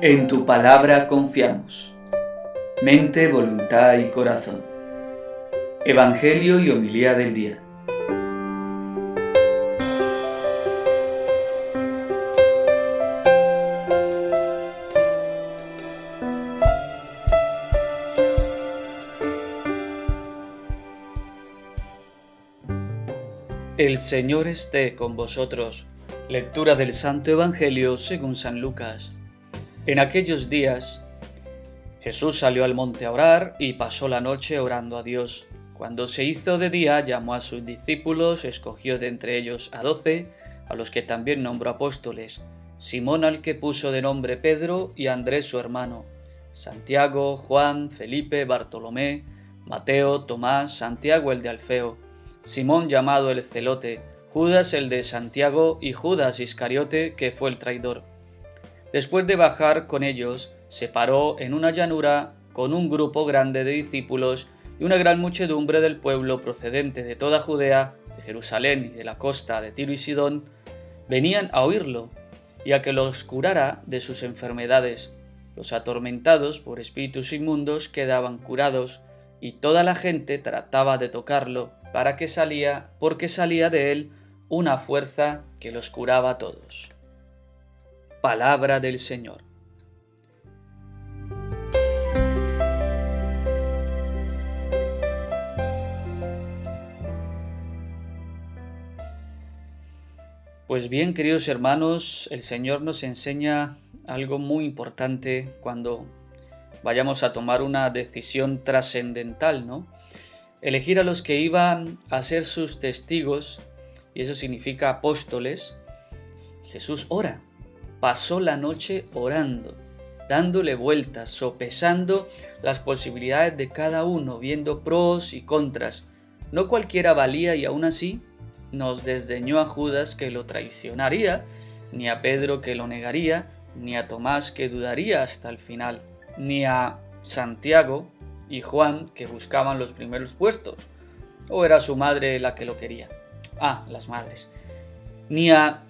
En tu palabra confiamos. Mente, voluntad y corazón. Evangelio y homilía del día. El Señor esté con vosotros. Lectura del Santo Evangelio según San Lucas. En aquellos días Jesús salió al monte a orar y pasó la noche orando a Dios. Cuando se hizo de día, llamó a sus discípulos, escogió de entre ellos a doce, a los que también nombró apóstoles, Simón al que puso de nombre Pedro y Andrés su hermano, Santiago, Juan, Felipe, Bartolomé, Mateo, Tomás, Santiago el de Alfeo, Simón llamado el celote, Judas el de Santiago y Judas Iscariote que fue el traidor. Después de bajar con ellos, se paró en una llanura con un grupo grande de discípulos y una gran muchedumbre del pueblo procedente de toda Judea, de Jerusalén y de la costa de Tiro y Sidón, venían a oírlo y a que los curara de sus enfermedades. Los atormentados por espíritus inmundos quedaban curados y toda la gente trataba de tocarlo para que salía, porque salía de él una fuerza que los curaba a todos. Palabra del Señor. Pues bien, queridos hermanos, el Señor nos enseña algo muy importante cuando vayamos a tomar una decisión trascendental, ¿no? elegir a los que iban a ser sus testigos, y eso significa apóstoles, Jesús ora, pasó la noche orando, dándole vueltas, sopesando las posibilidades de cada uno, viendo pros y contras. No cualquiera valía y aún así nos desdeñó a Judas que lo traicionaría, ni a Pedro que lo negaría, ni a Tomás que dudaría hasta el final, ni a Santiago y Juan que buscaban los primeros puestos. ¿O era su madre la que lo quería? Ah, las madres. Ni a...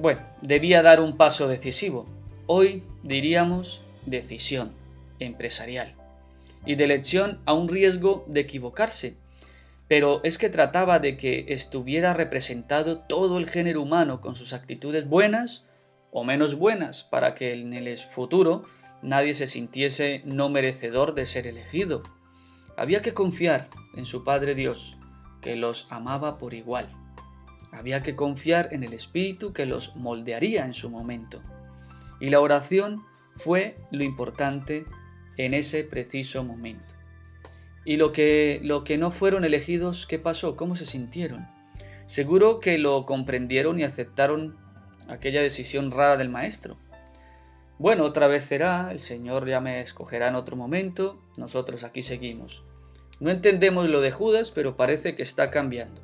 Bueno, debía dar un paso decisivo. Hoy diríamos decisión empresarial. Y de elección a un riesgo de equivocarse. Pero es que trataba de que estuviera representado todo el género humano con sus actitudes buenas o menos buenas para que en el futuro nadie se sintiese no merecedor de ser elegido. Había que confiar en su Padre Dios, que los amaba por igual. Había que confiar en el Espíritu que los moldearía en su momento. Y la oración fue lo importante en ese preciso momento. Y lo que, lo que no fueron elegidos, ¿qué pasó? ¿Cómo se sintieron? Seguro que lo comprendieron y aceptaron aquella decisión rara del maestro. Bueno, otra vez será, el Señor ya me escogerá en otro momento, nosotros aquí seguimos. No entendemos lo de Judas, pero parece que está cambiando.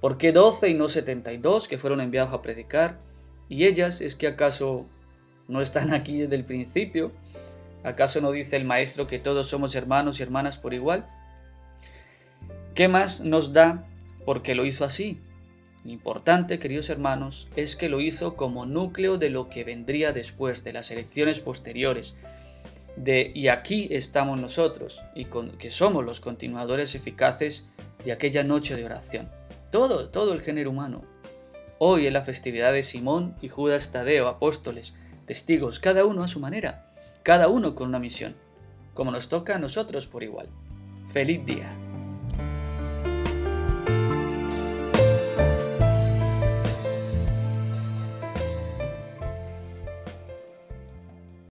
¿Por qué doce y no setenta y dos que fueron enviados a predicar? ¿Y ellas es que acaso no están aquí desde el principio? ¿Acaso no dice el Maestro que todos somos hermanos y hermanas por igual? ¿Qué más nos da porque lo hizo así? Lo importante, queridos hermanos, es que lo hizo como núcleo de lo que vendría después, de las elecciones posteriores. De, y aquí estamos nosotros, y que somos los continuadores eficaces de aquella noche de oración. Todo, todo el género humano. Hoy es la festividad de Simón y Judas Tadeo, apóstoles, testigos, cada uno a su manera, cada uno con una misión, como nos toca a nosotros por igual. Feliz día.